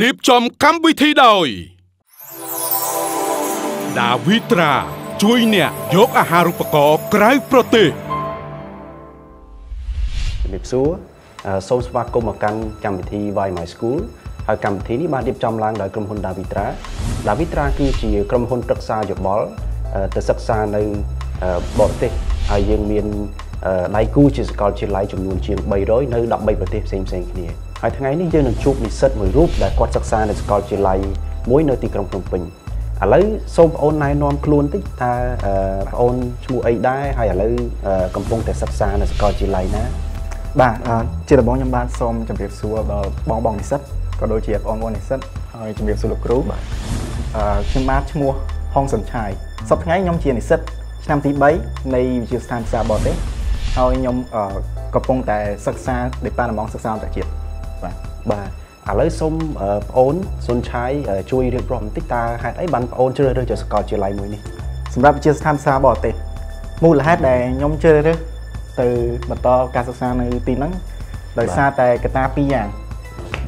រៀបចំកម្មវិធីដោយ ដាវីត្រា ជួយអ្នកយកអាហារូបករណ៍ក្រៅប្រទេសជំរាបសួរសូមស្វាគមន៍មកកាន់កម្មវិធី Why My School ហើយកម្មវិធីនេះបានរៀបចំឡើងដោយក្រុមហ៊ុន Davitra Davitra គឺជាក្រុមហ៊ុនប្រឹក្សាយោបល់ទៅសិក្សានៅបរទេសហើយយើងមានដៃគូជាសាកលវិទ្យាល័យចំនួនជាង300នៅ13ប្រទេសផ្សេងៗគ្នា ហើយថ្ងៃនេះយើងនឹងជួបនិស្សិតមួយរូបដែលគាត់សិក្សានៅសាកលវិទ្យាល័យមួយនៅទីក្រុងភ្នំពេញឥឡូវសូមបងអូនណែនាំខ្លួនតិចថាបងអូនឈ្មោះអីដែរហើយឥឡូវកំពុងតែសិក្សានៅសាកលវិទ្យាល័យណាបាទជាដំបូងខ្ញុំបាទសូមជម្រាបសួរដល់បងបងនិស្សិតក៏ដូចជាបងប្អូននិស្សិតហើយជម្រាបសួរលោកគ្រូបាទអឺខ្ញុំបាទឈ្មោះហុងសុនឆាយសប្តាហ៍ថ្ងៃខ្ញុំជានិស្សិតឆ្នាំទី3នៃវិទ្យាស្ថានភាសាបរទេសហើយខ្ញុំកំពុងតែសិក្សា Department សិក្សាអន្តរជាតិ បាទបាទឥឡូវសូមបងអូនសុនឆាយជួយរៀបរាប់បន្តិចតើហេតុអីបានបងអូនជ្រើសរើសចូលសាកលវិទ្យាល័យមួយនេះសម្រាប់វិទ្យាស្ថានភាសាបរទេសមូលហេតុដែលខ្ញុំជ្រើសរើសទៅបន្តការសិក្សានៅទីហ្នឹងដោយសារតែកត្តាពីរយ៉ាង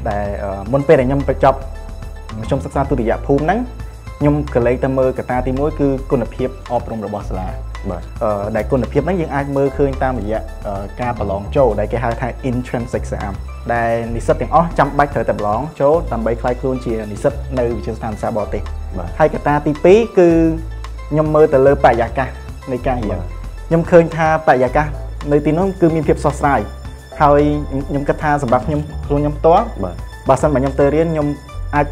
ដែលមុនពេលដែលខ្ញុំបញ្ចប់មធ្យមសិក្សាទុតិយភូមិហ្នឹងខ្ញុំក៏លេចទៅមើលកត្តាទី1គឺគុណភាពអប់រំរបស់សាលា បាទអឺដែលគុណភាពហ្នឹងយើងអាចមើលឃើញតាមរយៈការប្រឡងចូលដែលគេហៅថា entrance exam ដែលនិស្សិតទាំងអស់ចាំបាច់ត្រូវតែប្រឡងចូលដើម្បីក្លាយខ្លួនជានិស្សិតនៅវិទ្យាស្ថានភាសាបរទេសបាទហើយកត្តាទី2គឺខ្ញុំមើលទៅលើបរិយាកាសនៃការរៀនខ្ញុំឃើញថាបរិយាកាសនៅទីនោះគឺមានភាពស្រស់ស្រាយហើយខ្ញុំគិតថាសម្រាប់ខ្ញុំខ្លួនខ្ញុំផ្ទាល់បាទបើសិនបើខ្ញុំទៅរៀនខ្ញុំអាច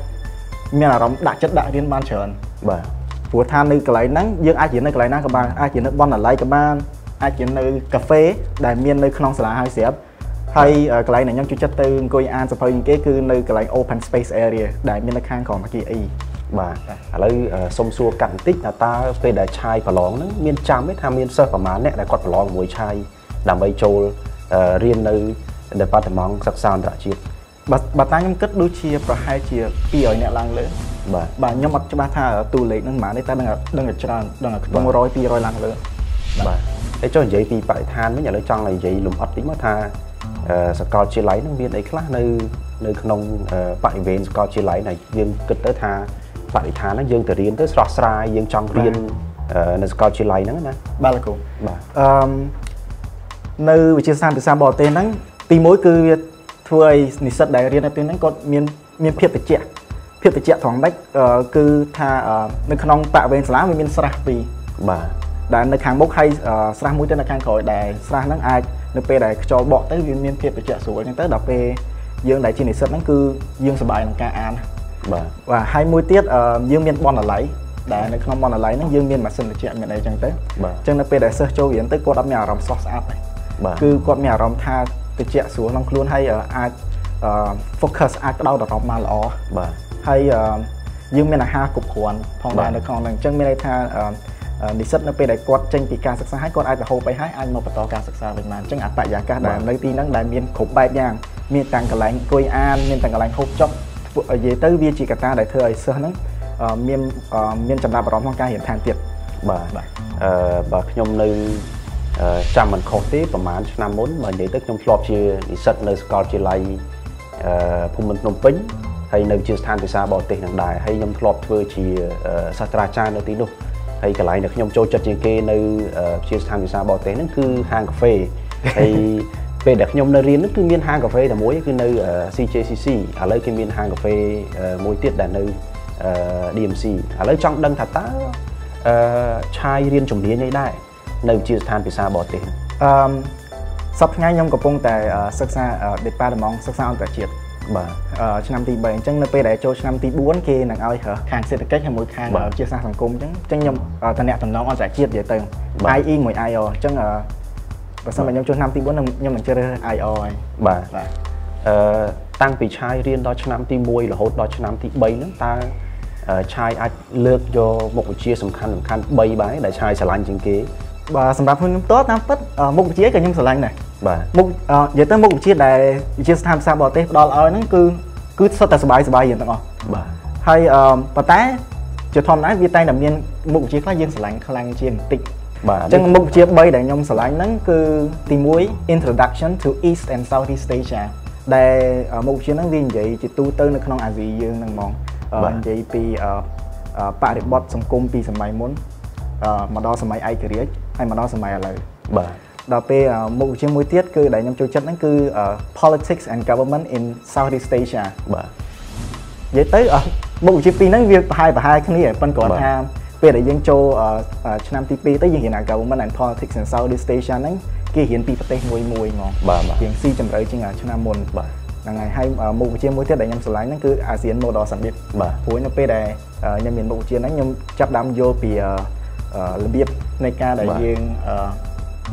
មានអារម្មណ៍ដាក់ចិត្តដាក់រៀនបានច្រើនបាទ ព្រោះថានៅកន្លែងហ្នឹងយើងអាចរៀននៅកន្លែងណាក៏បានអាចរៀននៅបណ្ណាល័យក៏បានអាចរៀននៅកាហ្វេដែលមាននៅក្នុងសាលាហើយស្រាប់ហើយកន្លែងដែលខ្ញុំជួយចិត្តទៅអង្គុយអានសភៅគេគឺនៅកន្លែង open space area ដែលមាននៅខាងក្រោមអាគារ E បាទឥឡូវសុំសួរកាត់បន្តិចថាតើពេលដែលឆាយប្រឡងហ្នឹងមានចាំទេថាមានសិស្សប្រមាណអ្នកដែលគាត់ប្រឡងមួយឆាយដើម្បីចូលរៀននៅ Department សិក្សាអន្តរជាតិបាទបាទតាខ្ញុំគិតដូចជាប្រហែលជា200អ្នកឡើងលើ បាទបាទខ្ញុំអត់ច្បាស់ថាតួលេខហ្នឹងប៉ុន្មានទេតែដឹងដឹងច្រើនដឹងខ្ទង់100 200ឡើងលើបាទហើយចុះនិយាយពីបរិស្ថានវិញឥឡូវចង់និយាយលំអិតតិចមកថាសកលវិទ្យាល័យហ្នឹងមានអីខ្លះនៅនៅក្នុងបរិវេណសកលវិទ្យាល័យដែលយើងគិតទៅថាបរិស្ថានហ្នឹងយើងទៅរៀនទៅស្រស់ស្រាយយើងចង់រៀននៅសកលវិទ្យាល័យហ្នឹងណាបាទលោកគ្រូបាទអឺនៅវិទ្យាសាស្ត្រភាសាបរទេសហ្នឹងទីមួយគឺវាធ្វើឲ្យនិស្សិតដែលរៀននៅទីហ្នឹងគាត់មានមានភាពត្រជាក់ ភាពត្រជាក់ត្រង់ម៉េចគឺថានៅក្នុងបរិវេណសាលាវាមានស្រះពីរបាទដែលនៅខាងមុខហើយស្រះមួយទៅនៅខាងក្រោយដែលស្រះហ្នឹងអាចនៅពេលដែលខ្យល់បក់ទៅវាមានភាពត្រជាក់ស្រួលអញ្ចឹងទៅដល់ពេលយើងដែលជានិស្សិតហ្នឹងគឺយើងសប្បាយនឹងការអានបាទបាទហើយមួយទៀតយើងមានបណ្ណាល័យដែលនៅក្នុងបណ្ណាល័យហ្នឹងយើងមានម៉ាស៊ីនត្រជាក់មានអីចឹងទៅអញ្ចឹងនៅពេលដែលសិស្សចូលរៀនទៅគាត់អត់មានអារម្មណ៍ស្រស់ស្អាតទេគឺគាត់មានអារម្មណ៍ថាត្រជាក់ស្រួលក្នុងខ្លួនហើយអាច focus អាចផ្ដោតអារម្មណ៍បានល្អបាទ ហើយយើងមានអាហារគ្រប់គ្រាន់ផងដែរនៅក្នុងហ្នឹងអញ្ចឹងមានន័យថានិស្សិតនៅពេលដែលគាត់ចេញពីការសិក្សាហើយគាត់អាចទៅហូបអីហើយអាចមកបន្តការសិក្សាវិញបានអញ្ចឹងអបរិយាកាសដែលនៅទីហ្នឹងដែលមានគ្រប់បែបយ៉ាងមានទាំងកន្លែងអង្គុយអានមានទាំងកន្លែងហូបចុកនិយាយទៅវាជាកត្តាដែលធ្វើឲ្យសិស្សហ្នឹងមានមានចំណាប់អារម្មណ៍ក្នុងការរៀនថែមទៀតបាទអឺបើខ្ញុំនៅចាំមិនខុសទេប្រហែលឆ្នាំមុនបើនិយាយទៅខ្ញុំធ្លាប់ជានិស្សិតនៅសាកលវិទ្យាល័យភូមិន្ទភ្នំពេញ ហើយនៅជាស្ថានភាសាបរទេសនឹងដែរហើយខ្ញុំធ្លាប់ធ្វើជាសាស្ត្រាចារ្យនៅទីនោះហើយកន្លែងដែលខ្ញុំចូលចិត្តជាងគេនៅជាស្ថានភាសាបរទេសហ្នឹងគឺហាងកាហ្វេហើយពេលដែលខ្ញុំនៅរៀនហ្នឹងគឺមានហាងកាហ្វេតែមួយគឺនៅ CJCC ឥឡូវគេមានហាងកាហ្វេមួយទៀតដែលនៅ DMC ឥឡូវចង់ដឹងថាតើអឺឆាយរៀនជំនាញអីដែរនៅជាស្ថានភាសាបរទេសអឺសប្តាហ៍ថ្ងៃខ្ញុំកំពុងតែសិក្សា Department សិក្សាអន្តរជាតិ បាទឆ្នាំទី3អញ្ចឹងនៅពេលដែលចូលឆ្នាំទី4គេនឹងឲ្យខាងសេដ្ឋកិច្ចហើយមួយខាងវិទ្យាសាស្ត្រសង្គមអញ្ចឹងអញ្ចឹងខ្ញុំតំណាក់តំណងអន្តរជាតិនិយាយទៅ IE មួយ IO អញ្ចឹងបើសិនបើខ្ញុំចូលឆ្នាំទី4ខ្ញុំនឹងជ្រើសរើស IO ហើយបាទបាទអឺតាំងពីឆាយរៀនដល់ឆ្នាំទី1រហូតដល់ឆ្នាំទី3ហ្នឹងតើឆាយអាចលើកយកមុខវិជ្ជាសំខាន់សំខាន់3បាយដែលឆាយឆ្លាញ់ជាងគេបាទសម្រាប់ខ្ញុំផ្ទាល់តាមពិតមុខវិជ្ជាក៏ខ្ញុំឆ្លាញ់ដែរ បាទមុខនិយាយទៅមុខវិជ្ជាដែលវិជ្ជាស្ថានភាសាបរទេសផ្ដល់ឲ្យហ្នឹងគឺគឺសុទ្ធតែសบายសบายយើងទាំងអស់បាទហើយប៉ុន្តែជាធម្មតាវាតែងតែមានមុខវិជ្ជាខ្លះយើងឆ្លាញ់ខ្លាំងជាងបន្តិចបាទអញ្ចឹងមុខវិជ្ជា3ដែលខ្ញុំឆ្លាញ់ហ្នឹងគឺទី1 Introduction to East and Southeast Asia ដែលអឺមុខវិជ្ជាហ្នឹងវានិយាយជាទូទៅនៅក្នុងអាស៊ីយើងហ្នឹងហ្មងអឺ បាទ និយាយពីអឺអឺបរិបទសង្គមពីសម័យមុនអឺមកដល់សម័យឯករាជ្យហើយមកដល់សម័យឥឡូវ បាទ ដល់ពេលអឺមុខវិជ្ជាមួយទៀតគឺដែលខ្ញុំចូលចិត្តហ្នឹងគឺអឺ politics and government in Southeast Asia បាទនិយាយទៅអស់មុខវិជ្ជាពីរហ្នឹងវាប្រហែលប្រហែលគ្នាប៉ុន្តែគាត់បាទថាពេលដែលយើងចូលអឺអឺឆ្នាំទី2ទៅយើងរៀនអា government and politics in Southeast Asia ហ្នឹងគេរៀនពីប្រទេសមួយមួយហ្មងបាទបាទរៀងស៊ីជម្រៅជាងអាឆ្នាំមុនបាទហ្នឹងហើយហើយអឺមុខវិជ្ជាមួយទៀតដែលខ្ញុំឆ្លាញ់ហ្នឹងគឺ ASEAN Model Summit បាទព្រោះនៅពេលដែលអឺខ្ញុំមានមុខវិជ្ជាហ្នឹងខ្ញុំចាប់ផ្ដើមយល់ពីអឺអឺរបៀបនៃការដែលបាទយើងអឺ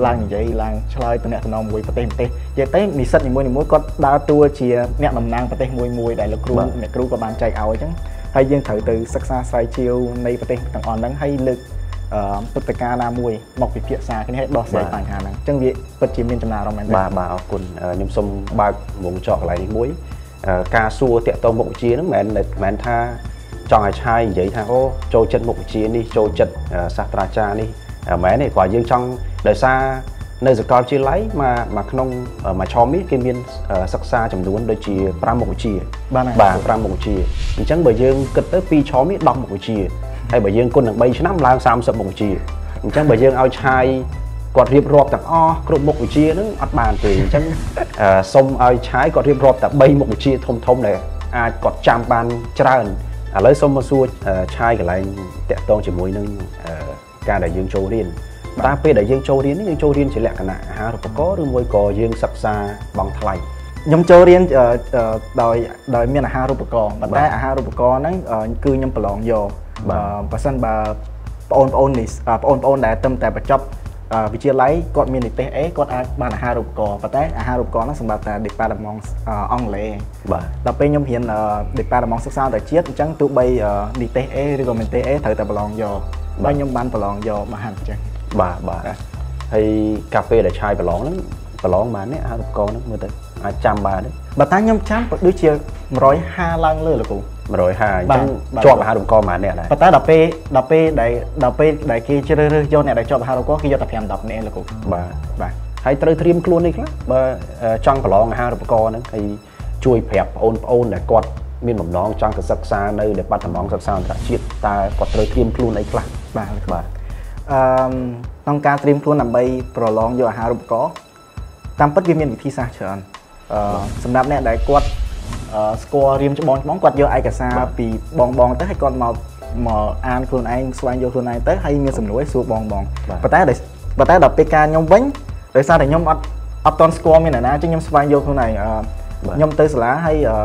ឡើងនិយាយឡើងឆ្លើយតំណតំណងមួយប្រទេសប្រទេសនិយាយទៅនិស្សិតនីមួយៗគាត់ដើរតួជាអ្នកតំណាងប្រទេសមួយមួយដែលលោកគ្រូបាទអ្នកគ្រូក៏បានចែកឲ្យអញ្ចឹងហើយយើងត្រូវទៅសិក្សាស្រាវជ្រាវនៃប្រទេសទាំងអស់ហ្នឹងហើយលើកអឺពុទ្ធកាណាមួយមកពិភាក្សាគ្នាឲ្យដោះស្រាយបាទបញ្ហាហ្នឹងអញ្ចឹងវាពិតជាមានចំណារអារម្មណ៍មែនទេបាទបាទអរគុណអឺខ្ញុំសូមបើកវងចោកកន្លែងនេះមួយអឺការសួរតាក់ទងមុខវិជ្ជាហ្នឹងមិនមែនមិនមែនថាចង់ឲ្យឆាយនិយាយថាអូចូលចិត្តមុខវិជ្ជានេះចូលចិត្តអឺសាស្ត្រាចារ្យនេះអឺមិនមែនទេគ្រាន់យើងចង់ ដោយសារនៅសាកលវិទ្យាល័យមកមកក្នុងអឺមួយឆមនេះគេមានអឺសិក្សាចំនួនដូចជា5មុខវិជ្ជាបាទហើយបាទ5មុខវិជ្ជាអញ្ចឹងបើយើងគិតទៅ2ឆមនេះ10មុខវិជ្ជាហើយបើយើងគុណនឹង3ឆ្នាំឡើង30មុខវិជ្ជាអញ្ចឹងបើយើងឲ្យឆាយគាត់រៀបរាប់ទាំងអស់គ្រប់មុខវិជ្ជាហ្នឹងអត់បានទេអញ្ចឹងអឺសុំឲ្យឆាយគាត់រៀបរាប់តែ3មុខវិជ្ជាធំធំៗដែលអាចគាត់ចាំបានច្រើនឥឡូវសុំមកសួរអឺឆាយកន្លែងតាក់ទងជាមួយនឹងអឺការដែលយើងចូលរៀន តើពេលដែលយើងចូលរៀននេះយើងចូលរៀនជាលក្ខណៈអាហារូបករណ៍ឬមួយក៏យើងសិក្សាបង់ថ្លៃខ្ញុំចូលរៀនអឺអឺដោយដោយមានអាហារូបករណ៍ប៉ុន្តែបាទអាហារូបករណ៍ហ្នឹងអឺគឺខ្ញុំប្រឡងយកបាទអឺបើសិនបើបងប្អូននេះអឺបងប្អូនដែលត្រឹមតែបញ្ចប់អឺវិទ្យាល័យគាត់មាននិទេស A គាត់អាចបានអាហារូបករណ៍ប៉ុន្តែអាហារូបករណ៍ហ្នឹងសម្រាប់តែ department អឺអង់គ្លេសបាទដល់ពេលខ្ញុំរៀនអឺ department សិក្សាអន្តរជាតិអញ្ចឹងទោះបីអឺនិទេស A ឬក៏មិនទេស A ត្រូវតែប្រឡងយកបាទខ្ញុំបានប្រឡងយកបានអញ្ចឹង បាទបាទបាទហើយកាហ្វេដែលឆាយប្រឡងហ្នឹងប្រឡងបានទេអាហារូបករណ៍ហ្នឹងមើលទៅអាចចាំបានទេបើតាខ្ញុំចាំក៏ដូចជា150ឡើងលើលោកគ្រូ150អញ្ចឹងបាទជាប់អាហារូបករណ៍ប៉ុន្មានអ្នកដែរប៉ុន្តែដល់ពេលដល់ពេលដែលដល់ពេលដែលគេជ្រើសរើសយកអ្នកដែលជាប់អាហារូបករណ៍គេយកតែ5 10នាក់លោកគ្រូបាទបាទហើយត្រូវត្រៀមខ្លួននេះខ្លះបើអឺចង់ប្រឡងអាហារូបករណ៍ហ្នឹងហើយជួយប្រាប់បងប្អូនដែលគាត់មានបំណងចង់ទៅសិក្សានៅ Department សិក្សាអន្តរជាតិតើគាត់ត្រូវត្រៀមខ្លួនអីខ្លះបាទលោកគ្រូបាទ អឺក្នុងការត្រៀមខ្លួនដើម្បីប្រឡងយកអាហារូបករណ៍តាមពិតវាមានវិធីសាស្ត្រច្រើនអឺសម្រាប់អ្នកដែលគាត់អឺស្គាល់រៀមច្បងច្បងគាត់យកឯកសារបាទពីបងបងទៅហើយគាត់មកមកអានខ្លួនឯងស្វែងយល់ខ្លួនឯងទៅហើយមានសំណួរឲ្យសួរបងបងបាទប៉ុន្តែដែលប៉ុន្តែដល់ពេលការខ្ញុំវិញដោយសារតែខ្ញុំអត់អត់តន់ស្គាល់មានអ្នកណាអញ្ចឹងខ្ញុំស្វែងយល់ខ្លួនឯងអឺបាទខ្ញុំទៅសាលាហើយអឺ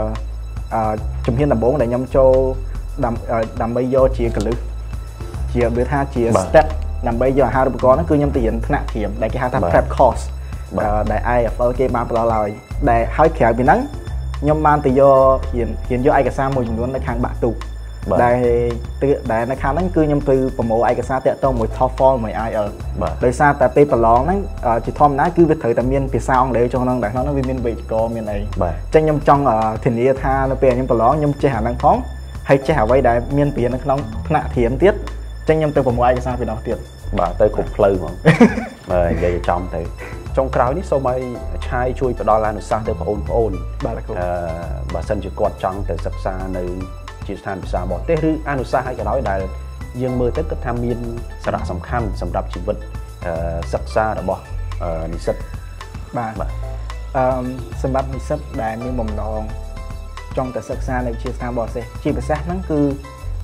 អឺជំហានដំបូងដែលខ្ញុំចូលដាំអឺដើម្បីយកជាកលឹះជាវាថាជាបាទ step ដើម្បីយកអាហារូបករណ៍ហ្នឹងគឺខ្ញុំទៅរៀនថ្នាក់ត្រៀមដែលគេហៅថាបាទ prep course បាទអឺដែល IFL គេបានផ្ដល់ឲ្យដែលហើយក្រៅពីហ្នឹងខ្ញុំបានទៅយករៀនរៀនយកឯកសារមួយចំនួននៅខាងបាក់ទូកបាទដែលទើដែលនៅខាងហ្នឹងគឺខ្ញុំទៅប្រមូលឯកសារតាក់ទងមួយ TOEFL មួយ IELTS បាទដោយសារតែពេលប្រឡងហ្នឹងអឺជាធម្មតាគឺវាត្រូវតែមានភាសាអង់គ្លេសចូលក្នុងដែរក្នុងហ្នឹងវាមានវេយ្យាករណ៍មានអីបាទចឹងខ្ញុំចង់អឺធានាថានៅពេលខ្ញុំប្រឡងខ្ញុំចេះអាហ្នឹងផងហើយចេះអ្វីដែលមានព្រៀននៅក្នុងថ្នាក់ត្រៀមទៀត ចឹងខ្ញុំទៅប្រមូលឯកសារពីនោះទៀតបាទទៅគ្រប់ផ្លូវហ្មងបាទនិយាយចំទៅចុងក្រោយនេះសូមឲ្យឆាយជួយផ្ដល់អនុសាសន៍ទៅបងប្អូនបាទលោកគ្រូអឺបើសិនជាគាត់ចង់ទៅសិក្សានៅជាស្ថានភាសាបរទេសឬអនុសាសន៍ឲ្យក៏ដោយដែលយើងមើលទៅគិតថាមានសារៈសំខាន់សម្រាប់ជីវិតអឺសិក្សារបស់អឺនិស្សិតបាទបាទអឺសម្រាប់និស្សិតដែលមានបំណងចង់ទៅសិក្សានៅវិទ្យាស្ថានបរទេសជាពិសេសហ្នឹងគឺ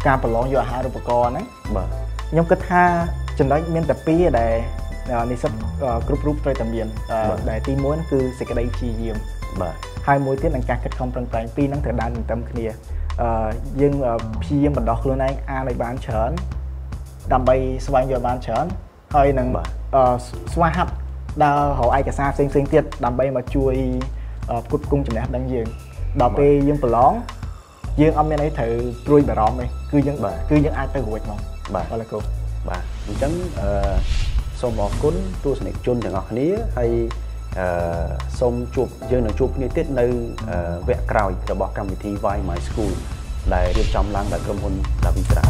ការប្រឡងយកអាហារូបករណ៍ហ្នឹងបាទខ្ញុំគិតថាចំណុចមានតែពីរដែលអឺនិស្សិតអឺគ្រប់រូបត្រូវតែមានអឺបាទដែលទី1ហ្នឹងគឺសេចក្តីព្យាយាមបាទហើយមួយទៀតនឹងការខិតខំប្រឹងប្រែងពីរហ្នឹងត្រូវដើរទន្ទឹមគ្នាអឺយើងអឺព្យាយាមបណ្ដោះខ្លួនឯងអានឲ្យបានច្រើនដើម្បីស្វែងយល់បានច្រើនហើយនឹងបាទអឺស្វះហាត់ដើររកឯកសារផ្សេងផ្សេងៗទៀតដើម្បីមកជួយអឺផ្គត់ផ្គង់ចំណេះដឹងយើងដល់ពេលយើងប្រឡង យើងអត់មានអីត្រូវព្រួយបារម្ភទេគឺយើងបាទគឺយើងអាចទៅរួចមកបាទបាទលោកគ្រូបាទអញ្ចឹងអឺសូមអរគុណទស្សនិកជនទាំងអស់គ្នាហើយអឺសូមជួបយើងនឹងជួបគ្នាទៀតនៅអឺវគ្គក្រោយរបស់កម្មវិធី Why My School ដែលរៀបចំឡើងដោយក្រុមហ៊ុន Davitra